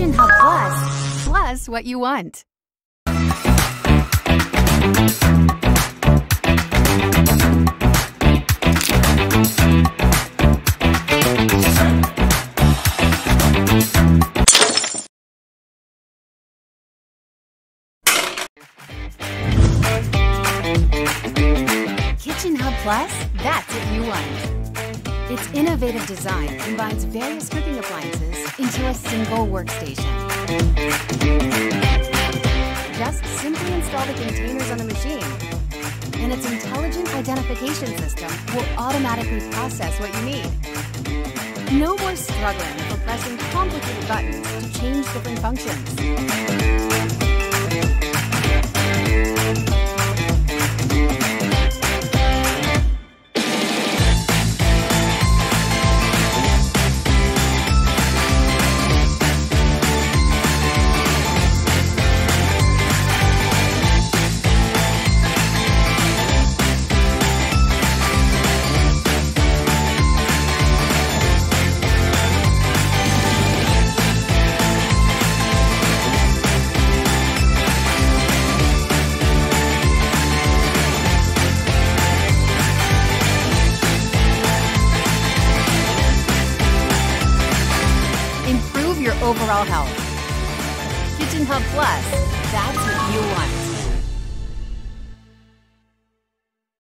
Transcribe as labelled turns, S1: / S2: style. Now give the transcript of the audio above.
S1: KitchenHub Plus, plus what you want. KitchenHub Plus, that's what you want. Its innovative design combines various cooking appliances into a single workstation. Just simply install the containers on the machine, and its intelligent identification system will automatically process what you need. No more struggling for pressing complicated buttons to change different functions. Your overall health. KitchenHub Plus, that's what you want.